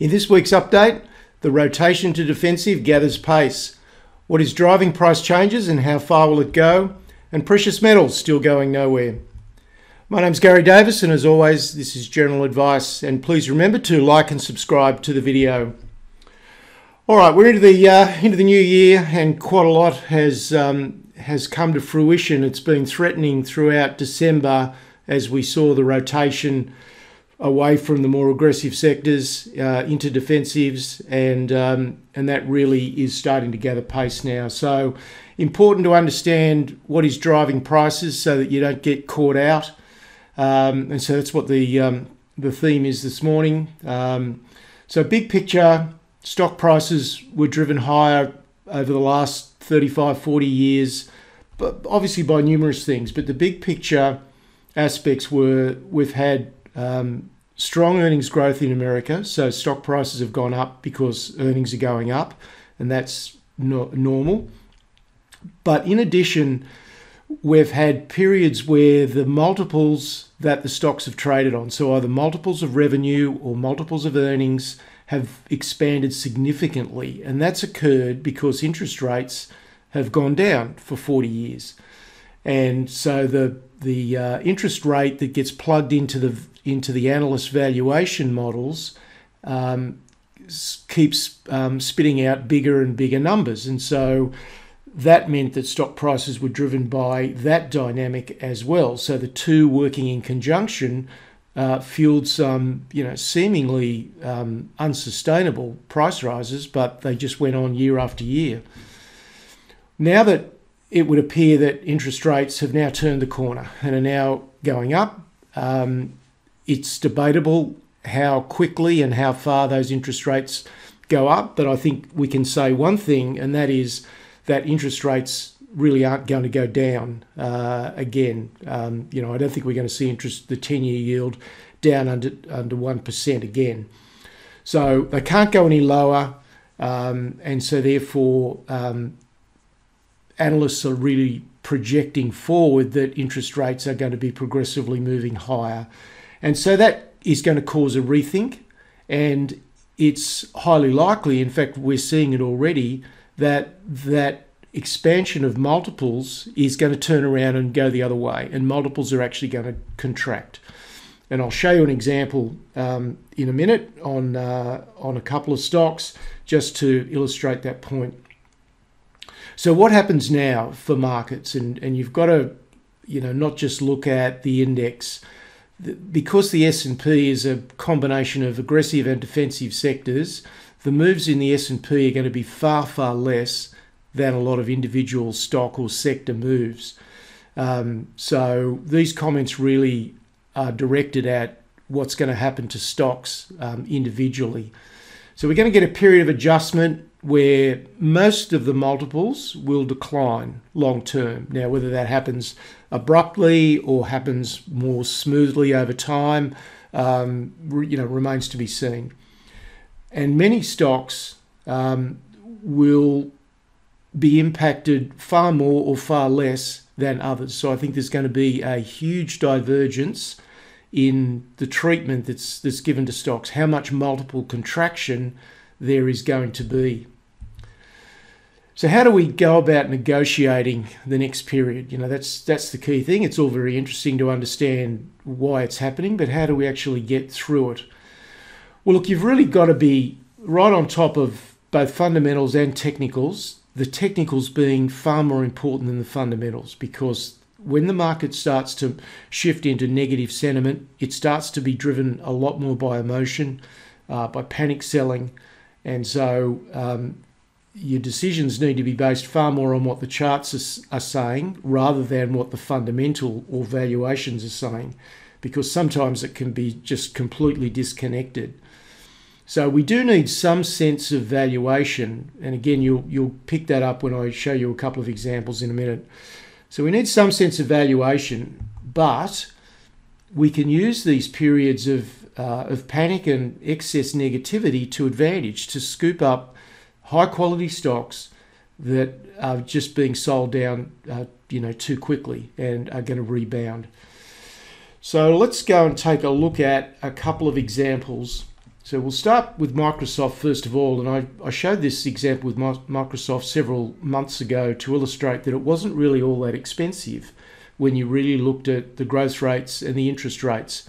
In this week's update, the rotation to defensive gathers pace. What is driving price changes and how far will it go? And precious metals still going nowhere. My name's Garry Davis, and as always, this is general advice. And please remember to like and subscribe to the video. All right, we're into the uh, into the new year, and quite a lot has um, has come to fruition. It's been threatening throughout December as we saw the rotation away from the more aggressive sectors uh, into defensives, and um, and that really is starting to gather pace now. So important to understand what is driving prices so that you don't get caught out. Um, and so that's what the um, the theme is this morning. Um, so big picture, stock prices were driven higher over the last 35, 40 years, but obviously by numerous things. But the big picture aspects were we've had um, strong earnings growth in America, so stock prices have gone up because earnings are going up, and that's no- normal. But in addition, we've had periods where the multiples that the stocks have traded on, so either multiples of revenue or multiples of earnings, have expanded significantly, and that's occurred because interest rates have gone down for 40 years. And so the the uh, interest rate that gets plugged into the into the analyst valuation models um, keeps um, spitting out bigger and bigger numbers, and so that meant that stock prices were driven by that dynamic as well. So the two working in conjunction uh, fueled some, you know, seemingly um, unsustainable price rises, but they just went on year after year. Now that it would appear that interest rates have now turned the corner and are now going up. Um, it's debatable how quickly and how far those interest rates go up, but I think we can say one thing, and that is that interest rates really aren't going to go down uh, again. Um, you know, I don't think we're going to see interest the ten-year yield down under under one percent again. So they can't go any lower, um, and so therefore um, analysts are really projecting forward that interest rates are going to be progressively moving higher. And so that is going to cause a rethink. And it's highly likely, in fact, we're seeing it already, that that expansion of multiples is going to turn around and go the other way. And multiples are actually going to contract. And I'll show you an example um, in a minute on, uh, on a couple of stocks just to illustrate that point. So what happens now for markets, and, and you've got to, you know, not just look at the index, because the S&P is a combination of aggressive and defensive sectors, the moves in the S&P are going to be far, far less than a lot of individual stock or sector moves. Um, so these comments really are directed at what's going to happen to stocks um, individually. So we're going to get a period of adjustment where most of the multiples will decline long term. Now, whether that happens abruptly or happens more smoothly over time, um, you know, remains to be seen. And many stocks um, will be impacted far more or far less than others. So I think there's going to be a huge divergence in the treatment that's that's given to stocks, how much multiple contraction there is going to be. So how do we go about negotiating the next period? You know, that's that's the key thing. It's all very interesting to understand why it's happening, but how do we actually get through it? Well, look, you've really got to be right on top of both fundamentals and technicals. The technicals being far more important than the fundamentals because when the market starts to shift into negative sentiment, it starts to be driven a lot more by emotion, uh, by panic selling, and so um, your decisions need to be based far more on what the charts are, are, saying rather than what the fundamental or valuations are saying, because sometimes it can be just completely disconnected. So we do need some sense of valuation, and again, you'll you'll pick that up when I show you a couple of examples in a minute. So we need some sense of valuation, but we can use these periods of uh, of panic and excess negativity to advantage to scoop up high quality stocks that are just being sold down, uh, you know, too quickly and are going to rebound. So let's go and take a look at a couple of examples So we'll start with Microsoft first of all, and I, I showed this example with Microsoft several months ago to illustrate that it wasn't really all that expensive when you really looked at the growth rates and the interest rates.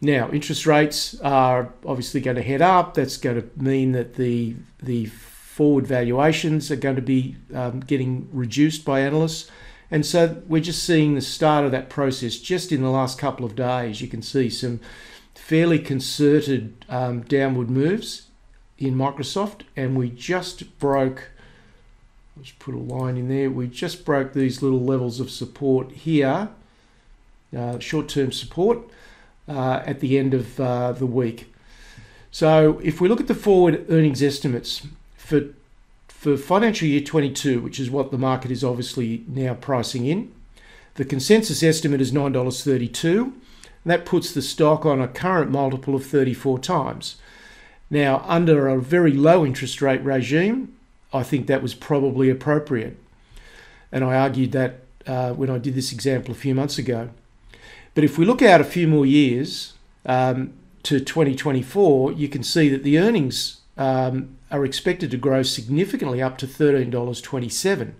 Now, interest rates are obviously going to head up. That's going to mean that the the forward valuations are going to be um, getting reduced by analysts. And so we're just seeing the start of that process just in the last couple of days. You can see some fairly concerted um, downward moves in Microsoft, and we just broke. Let's put a line in there. We just broke these little levels of support here, uh, short-term support, uh, at the end of uh, the week. So if we look at the forward earnings estimates for for financial year 22, which is what the market is obviously now pricing in, the consensus estimate is $9.32 that puts the stock on a current multiple of 34 times. Now, under a very low interest rate regime, I think that was probably appropriate. And I argued that uh, when I did this example a few months ago. But if we look out a few more years um, to 2024, you can see that the earnings um, are expected to grow significantly up to $13.27.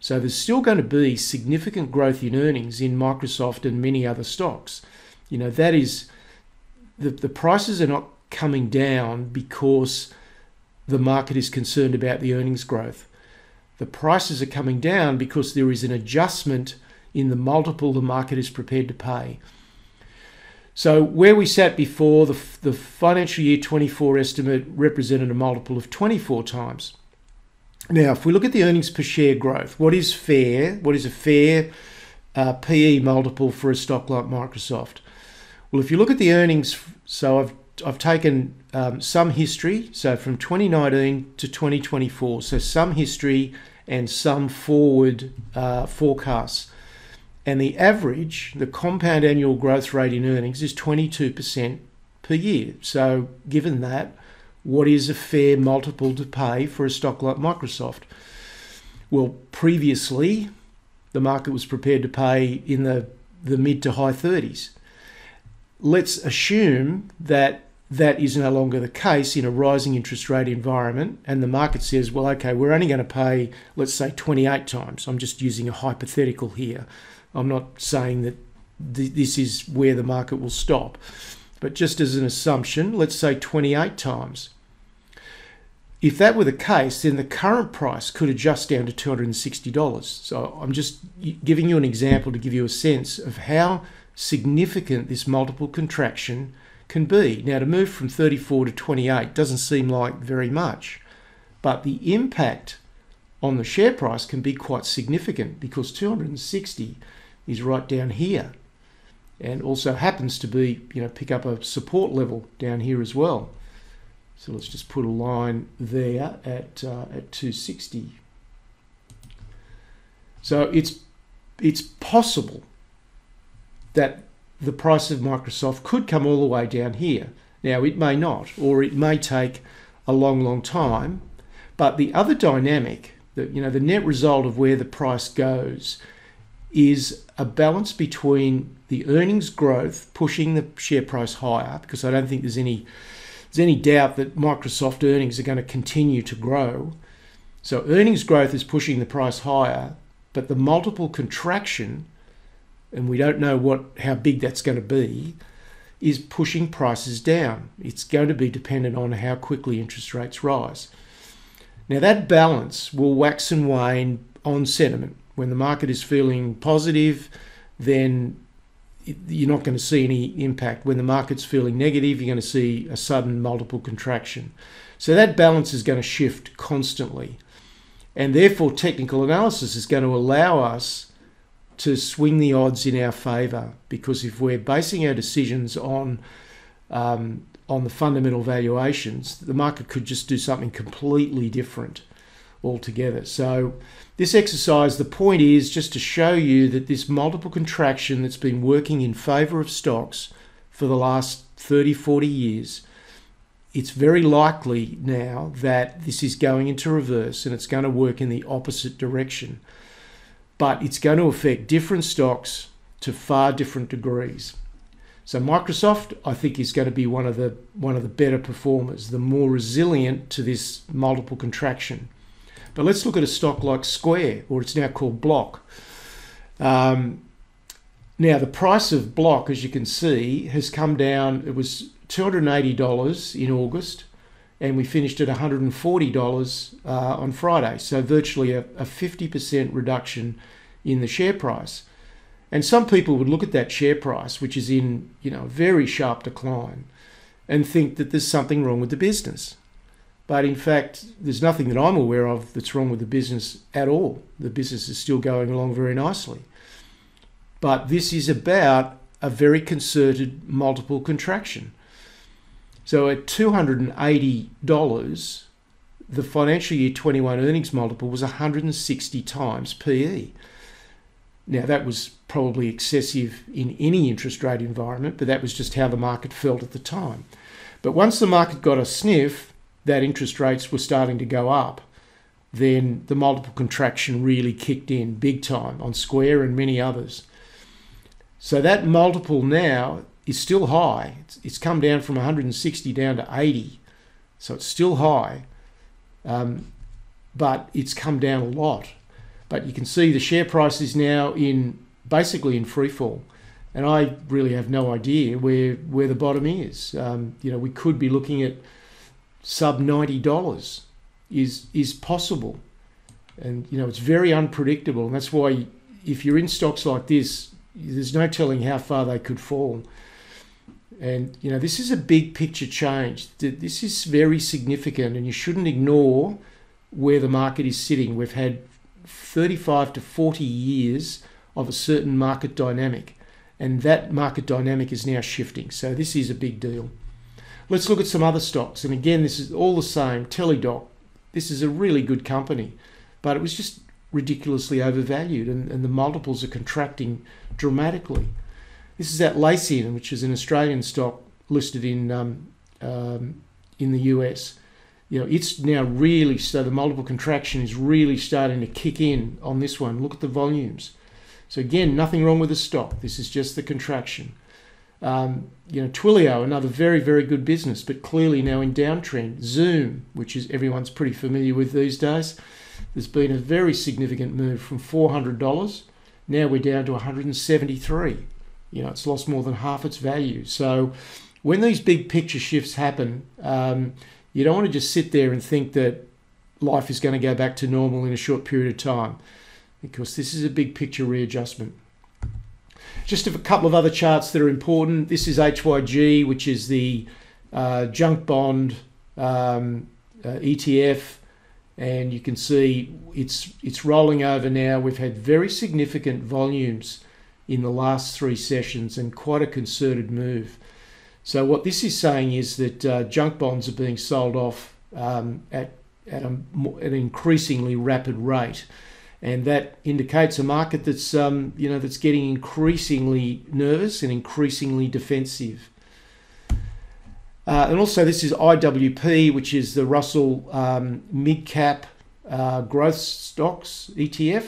So there's still going to be significant growth in earnings in Microsoft and many other stocks. You know, that is, the, the prices are not coming down because the market is concerned about the earnings growth. The prices are coming down because there is an adjustment in the multiple the market is prepared to pay. So where we sat before, the, the financial year 24 estimate represented a multiple of 24 times. Now, if we look at the earnings per share growth, what is fair? What is a fair uh, PE multiple for a stock like Microsoft? Well, if you look at the earnings, so I've I've taken um, some history, so from 2019 to 2024, so some history and some forward uh, forecasts. And the average, the compound annual growth rate in earnings is 22% per year. So, given that, what is a fair multiple to pay for a stock like Microsoft? Well, previously, the market was prepared to pay in the, the mid to high 30s let's assume that that is no longer the case in a rising interest rate environment, and the market says, well, okay, we're only going to pay, let's say, 28 times. I'm just using a hypothetical here. I'm not saying that th- this is where the market will stop, but just as an assumption, let's say 28 times. If that were the case, then the current price could adjust down to $260. So I'm just giving you an example to give you a sense of how significant this multiple contraction can be. Now, to move from 34 to 28 doesn't seem like very much, but the impact on the share price can be quite significant because 260 is right down here and also happens to be, you know, pick up a support level down here as well. So let's just put a line there at uh, at 260. So it's it's possible that the price of Microsoft could come all the way down here. Now, it may not, or it may take a long, long time. But the other dynamic, that you know, the net result of where the price goes, is a balance between the earnings growth pushing the share price higher, because I don't think there's any there's any doubt that Microsoft earnings are going to continue to grow. So earnings growth is pushing the price higher, but the multiple contraction and we don't know what how big that's going to be, is pushing prices down. It's going to be dependent on how quickly interest rates rise. Now that balance will wax and wane on sentiment. When the market is feeling positive, then you're not going to see any impact. When the market's feeling negative, you're going to see a sudden multiple contraction. So that balance is going to shift constantly. And therefore, technical analysis is going to allow us to swing the odds in our favour because if we're basing our decisions on um, on the fundamental valuations, the market could just do something completely different altogether. So this exercise, the point is just to show you that this multiple contraction that's been working in favour of stocks for the last 30, 40 years, it's very likely now that this is going into reverse and it's going to work in the opposite direction but it's going to affect different stocks to far different degrees. So Microsoft, I think, is going to be one of the one of the better performers, the more resilient to this multiple contraction. But let's look at a stock like Square, or it's now called Block. Um, now the price of Block, as you can see, has come down. It was $280 in August, and we finished at $140 uh, on Friday. So virtually a, a 50% reduction in the share price. And some people would look at that share price, which is in you know a very sharp decline, and think that there's something wrong with the business. But in fact, there's nothing that I'm aware of that's wrong with the business at all. The business is still going along very nicely. But this is about a very concerted multiple contraction. So at $280, the financial year 21 earnings multiple was 160 times PE. Now, that was probably excessive in any interest rate environment, but that was just how the market felt at the time. But once the market got a sniff that interest rates were starting to go up, then the multiple contraction really kicked in big time on Square and many others. So that multiple now is still high. It's, it's come down from 160 down to 80. So it's still high, um, but it's come down a lot. But you can see the share price is now in basically in free fall. And I really have no idea where, where the bottom is. Um, you know, we could be looking at sub $90 is, is possible. And, you know, it's very unpredictable. And that's why if you're in stocks like this, there's no telling how far they could fall. And, you know, this is a big picture change. This is very significant, and you shouldn't ignore where the market is sitting. We've had 35 to 40 years of a certain market dynamic, and that market dynamic is now shifting. So this is a big deal. Let's look at some other stocks, and again, this is all the same. Teladoc, this is a really good company, but it was just ridiculously overvalued, and, and the multiples are contracting dramatically. This is Atlassian, which is an Australian stock listed in um, um, in the US you know, it's now really so the multiple contraction is really starting to kick in on this one. Look at the volumes. So again, nothing wrong with the stock. This is just the contraction. Um, you know, Twilio, another very, very good business, but clearly now in downtrend. Zoom, which is everyone's pretty familiar with these days, there's been a very significant move from $400. Now we're down to 173. You know, it's lost more than half its value. So when these big picture shifts happen, um, you don't want to just sit there and think that life is going to go back to normal in a short period of time because this is a big picture readjustment. Just a couple of other charts that are important. This is HYG, which is the uh, junk bond um, uh, ETF, and you can see it's it's rolling over now. We've had very significant volumes in the last three sessions and quite a concerted move. So what this is saying is that uh, junk bonds are being sold off um, at, at a, an increasingly rapid rate, and that indicates a market that's um, you know that's getting increasingly nervous and increasingly defensive. Uh, and also, this is IWP, which is the Russell um, Mid Cap uh, Growth Stocks ETF.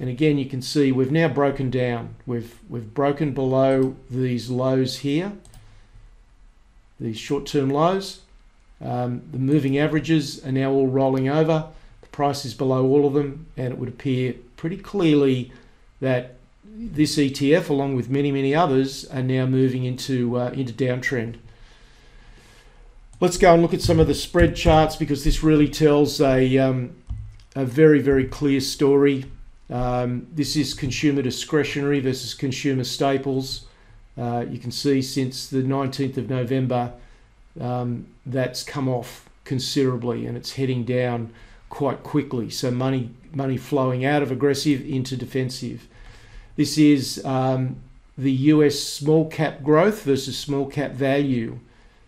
And again, you can see we've now broken down. We've we've broken below these lows here these short-term lows. Um, the moving averages are now all rolling over. The price is below all of them, and it would appear pretty clearly that this ETF, along with many, many others, are now moving into uh, into downtrend. Let's go and look at some of the spread charts because this really tells a um, a very, very clear story. Um, this is consumer discretionary versus consumer staples. Uh, you can see since the 19th of November, um, that's come off considerably and it's heading down quite quickly. So money money flowing out of aggressive into defensive. This is um, the US small cap growth versus small cap value.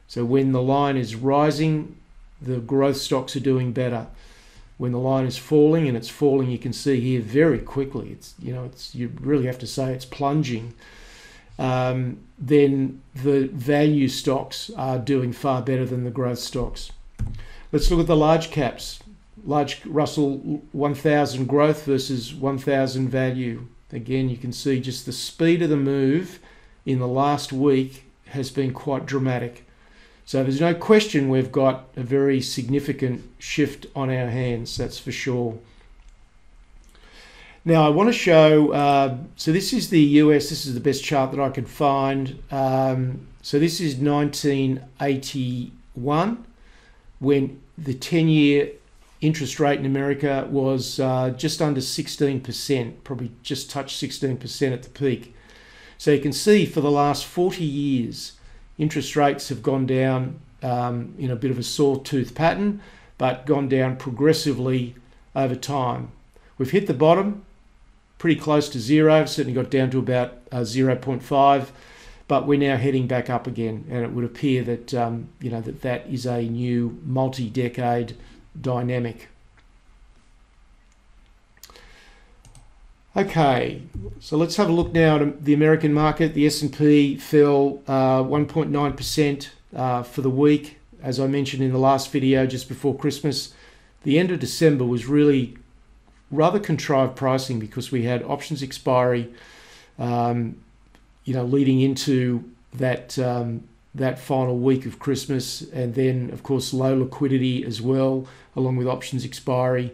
So when the line is rising, the growth stocks are doing better. When the line is falling and it's falling, you can see here very quickly. It's you know it's you really have to say it's plunging um, then the value stocks are doing far better than the growth stocks. Let's look at the large caps. Large Russell 1000 growth versus 1000 value. Again, you can see just the speed of the move in the last week has been quite dramatic. So there's no question we've got a very significant shift on our hands, that's for sure. Now I want to show, uh, so this is the US, this is the best chart that I could find. Um, so this is 1981 when the 10 year interest rate in America was uh, just under 16%, probably just touched 16% at the peak. So you can see for the last 40 years, interest rates have gone down um, in a bit of a sawtooth pattern, but gone down progressively over time. We've hit the bottom, pretty close to zero, certainly got down to about uh, 0.5, but we're now heading back up again, and it would appear that um, you know that that is a new multi-decade dynamic. Okay, so let's have a look now at the American market. The S&P fell 1.9% uh, uh, for the week, as I mentioned in the last video just before Christmas. The end of December was really rather contrived pricing because we had options expiry, um, you know, leading into that um, that final week of Christmas, and then of course low liquidity as well, along with options expiry,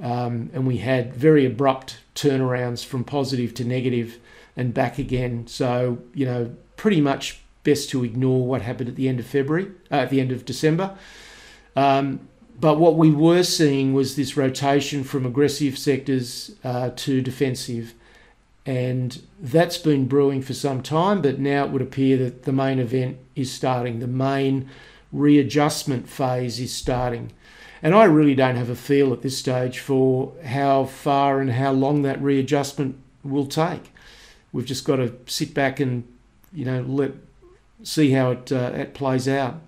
um, and we had very abrupt turnarounds from positive to negative and back again. So you know, pretty much best to ignore what happened at the end of February, uh, at the end of December. Um, but what we were seeing was this rotation from aggressive sectors uh, to defensive. And that's been brewing for some time, but now it would appear that the main event is starting. The main readjustment phase is starting. And I really don't have a feel at this stage for how far and how long that readjustment will take. We've just got to sit back and, you know, let see how it, uh, it plays out.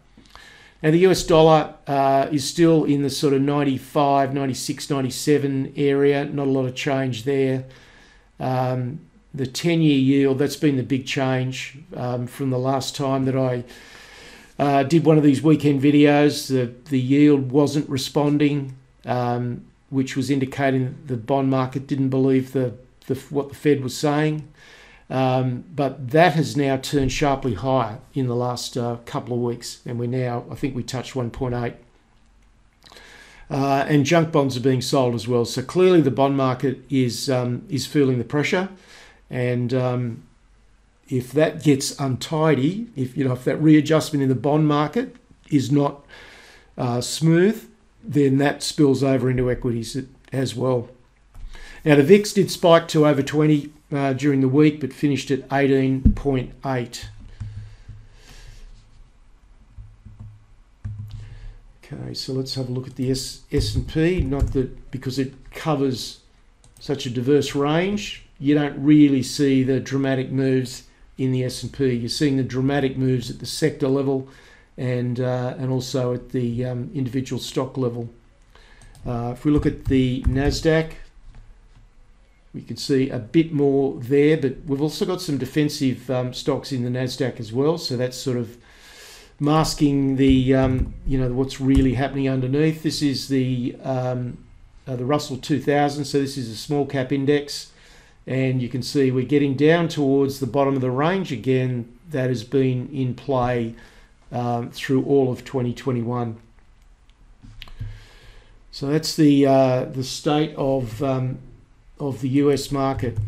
Now, the US dollar uh, is still in the sort of 95, 96, 97 area, not a lot of change there. Um, the 10 year yield, that's been the big change um, from the last time that I uh, did one of these weekend videos. The, the yield wasn't responding, um, which was indicating the bond market didn't believe the, the what the Fed was saying. Um, but that has now turned sharply higher in the last uh, couple of weeks, and we're now, I think we touched 1.8. Uh, and junk bonds are being sold as well. So clearly, the bond market is um, is feeling the pressure, and um, if that gets untidy, if you know if that readjustment in the bond market is not uh, smooth, then that spills over into equities as well. Now the VIX did spike to over 20 uh, during the week, but finished at 18.8. Okay, so let's have a look at the S and P. Not that because it covers such a diverse range, you don't really see the dramatic moves in the S and P. You're seeing the dramatic moves at the sector level, and uh, and also at the um, individual stock level. Uh, if we look at the Nasdaq, we can see a bit more there, but we've also got some defensive um, stocks in the Nasdaq as well. So that's sort of masking the um, you know what's really happening underneath. This is the um, uh, the Russell 2000. So this is a small cap index, and you can see we're getting down towards the bottom of the range again. That has been in play um, through all of 2021. So that's the uh, the state of um, of the US market.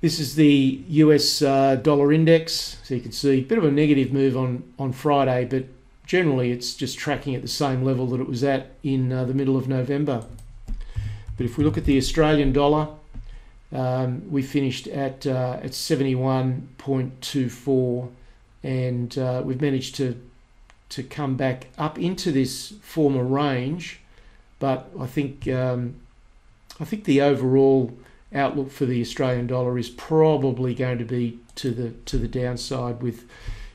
This is the US uh, dollar index. So you can see a bit of a negative move on, on Friday, but generally it's just tracking at the same level that it was at in uh, the middle of November. But if we look at the Australian dollar, um, we finished at uh, at 71.24 and uh, we've managed to to come back up into this former range but I think um, I think the overall outlook for the Australian dollar is probably going to be to the to the downside with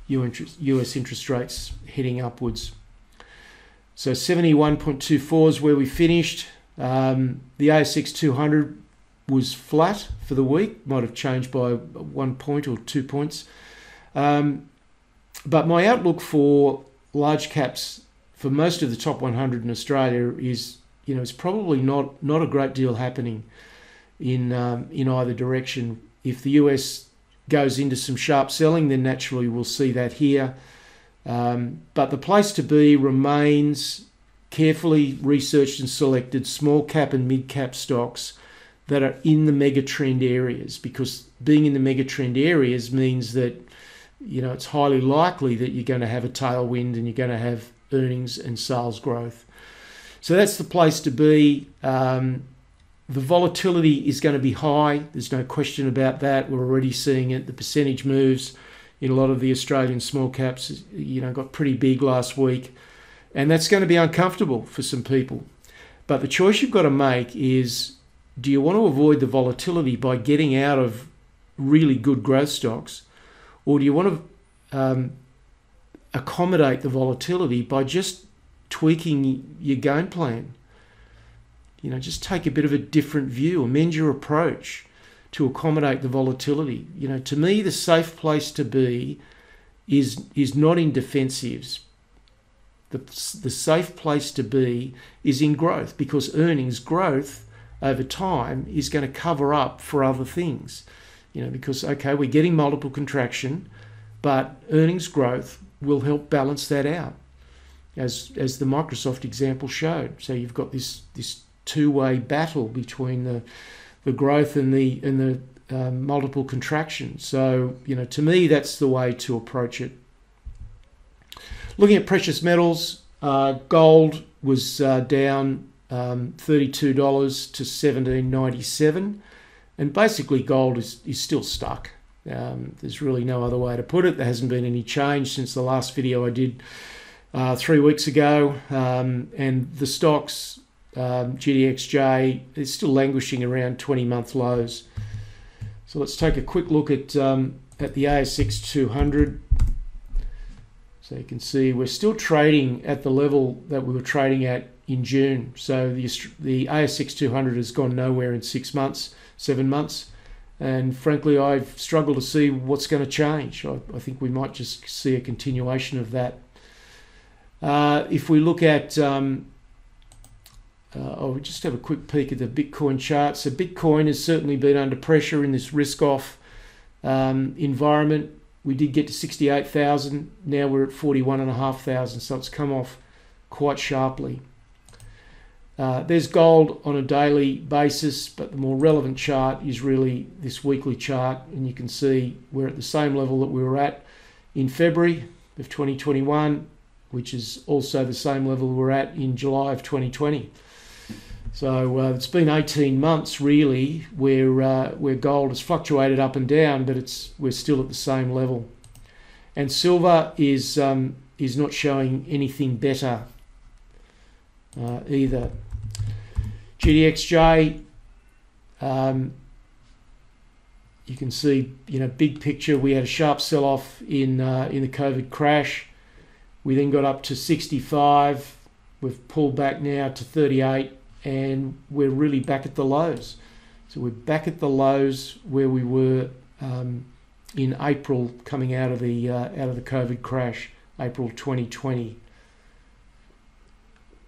US interest rates heading upwards. So 71.24 is where we finished. Um, the ASX 200 was flat for the week, might have changed by one point or two points. Um, but my outlook for large caps for most of the top 100 in Australia is you know, it's probably not not a great deal happening in um, in either direction. If the US goes into some sharp selling, then naturally we'll see that here. Um, but the place to be remains carefully researched and selected small cap and mid cap stocks that are in the mega trend areas because being in the mega trend areas means that you know it's highly likely that you're going to have a tailwind and you're going to have earnings and sales growth. So that's the place to be. Um, the volatility is going to be high. There's no question about that. We're already seeing it. The percentage moves in a lot of the Australian small caps, you know, got pretty big last week, and that's going to be uncomfortable for some people. But the choice you've got to make is: do you want to avoid the volatility by getting out of really good growth stocks, or do you want to um, accommodate the volatility by just tweaking your game plan? You know, just take a bit of a different view, amend your approach to accommodate the volatility. You know, to me, the safe place to be is is not in defensives. The, the safe place to be is in growth because earnings growth over time is going to cover up for other things. You know, because okay, we're getting multiple contraction, but earnings growth will help balance that out, as as the Microsoft example showed. So you've got this this two-way battle between the the growth and the and the um, multiple contraction. So you know, to me, that's the way to approach it. Looking at precious metals, uh, gold was uh, down um, thirty-two dollars to seventeen ninety-seven, and basically gold is is still stuck. Um, there's really no other way to put it. There hasn't been any change since the last video I did uh, three weeks ago, um, and the stocks um, GDXJ is still languishing around 20 month lows. So let's take a quick look at, um, at the ASX 200. So you can see we're still trading at the level that we were trading at in June. So the, the ASX 200 has gone nowhere in six months, seven months. And frankly, I've struggled to see what's going to change. I, I think we might just see a continuation of that. Uh, if we look at um, uh, I'll just have a quick peek at the Bitcoin chart. So Bitcoin has certainly been under pressure in this risk-off um, environment. We did get to 68,000. Now we're at 41,500. So it's come off quite sharply. Uh, there's gold on a daily basis, but the more relevant chart is really this weekly chart. And you can see we're at the same level that we were at in February of 2021, which is also the same level we're at in July of 2020. So uh, it's been 18 months really where uh, where gold has fluctuated up and down, but it's we're still at the same level. And silver is um, is not showing anything better uh, either. GDXJ, um, you can see you know big picture. We had a sharp sell off in uh, in the COVID crash. We then got up to 65. We've pulled back now to 38 and we're really back at the lows. So we're back at the lows where we were um, in April, coming out of the uh, out of the COVID crash, April 2020.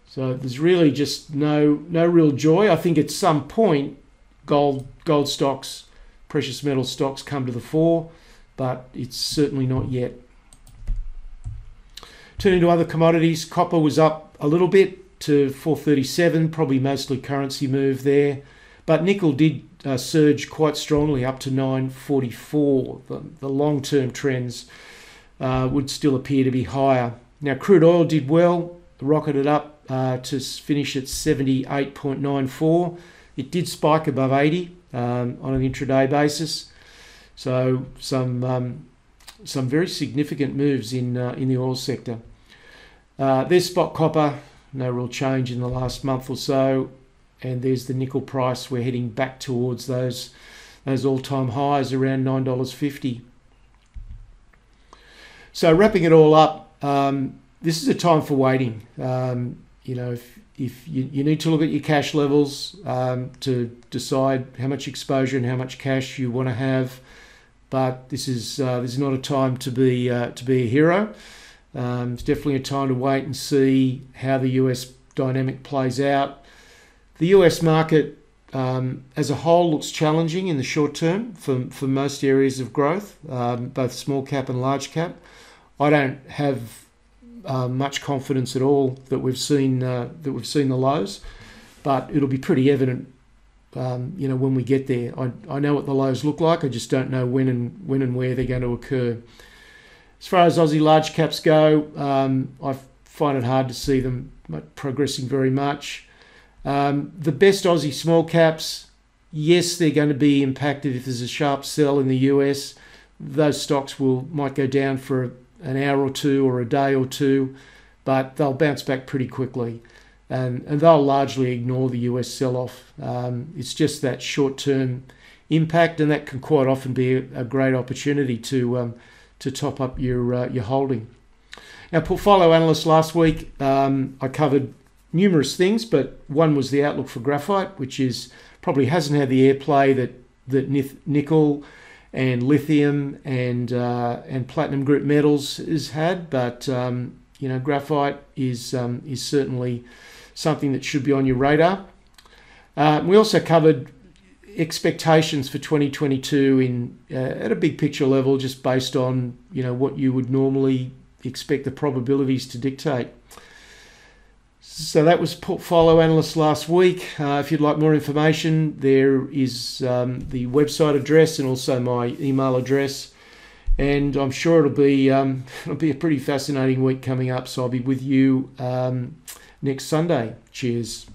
So there's really just no no real joy. I think at some point, gold gold stocks, precious metal stocks come to the fore, but it's certainly not yet. Turning to other commodities, copper was up a little bit to 437, probably mostly currency move there. But nickel did uh, surge quite strongly up to 944. The, the long term trends uh, would still appear to be higher. Now, crude oil did well, rocketed up uh, to finish at 78.94. It did spike above 80 um, on an intraday basis. So, some, um, some very significant moves in, uh, in the oil sector. Uh, there's spot copper no real change in the last month or so. And there's the nickel price. We're heading back towards those those all-time highs around nine dollars fifty. So wrapping it all up, um, this is a time for waiting. Um, you know, if, if you, you need to look at your cash levels um, to decide how much exposure and how much cash you want to have, but this is uh, this is not a time to be uh, to be a hero. Um, it's definitely a time to wait and see how the US dynamic plays out. The US market um, as a whole looks challenging in the short term for, for most areas of growth, um, both small cap and large cap. I don't have uh, much confidence at all that we've seen uh, that we've seen the lows, but it'll be pretty evident, um, you know, when we get there. I, I know what the lows look like. I just don't know when and when and where they're going to occur. As far as Aussie large caps go, um, I find it hard to see them progressing very much. Um, the best Aussie small caps, yes, they're going to be impacted if there's a sharp sell in the US. Those stocks will might go down for an hour or two or a day or two, but they'll bounce back pretty quickly. And, and they'll largely ignore the US sell off. Um, it's just that short term impact, and that can quite often be a, a great opportunity to, um, to top up your, uh, your holding. Now, portfolio analyst last week, um, I covered numerous things, but one was the outlook for graphite, which is probably hasn't had the airplay that that nickel and lithium and uh, and platinum group metals has had. But um, you know, graphite is um, is certainly something that should be on your radar. Uh, we also covered expectations for 2022 in uh, at a big picture level, just based on you know what you would normally expect the probabilities to dictate. So that was Portfolio Analyst last week. Uh, if you'd like more information, there is um, the website address and also my email address. And I'm sure it'll be um, it'll be a pretty fascinating week coming up. So I'll be with you um, next Sunday. Cheers.